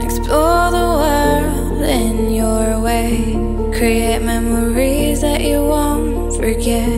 Explore the world in your way. Create memories that you won't forget.